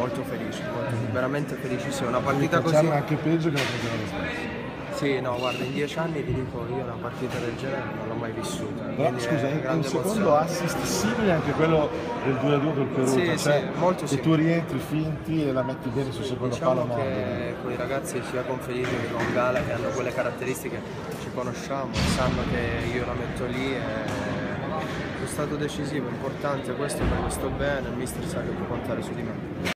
molto felice, molto, mhm. veramente felicissimo. Una partita così. C'era anche peggio che la partita spesso. Sì, no, guarda, in dieci anni ti dico io una partita del genere non l'ho mai vissuta. Però scusa, è un secondo emozione. assist simile anche quello del 2-2 col Perugia, Sì, cioè sì, molto che E tu rientri finti e la metti bene sul secondo Diciamo palo morto. che con i ragazzi sia con Felice che con Gala che hanno quelle caratteristiche ci conosciamo, sanno che io la metto lì e è stato decisivo, importante questo perché sto bene, il mister sa che può contare su di me.